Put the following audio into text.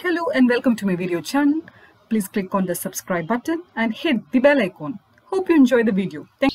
Hello and welcome to my video channel. Please click on the subscribe button and hit the bell icon. Hope you enjoy the video. Thank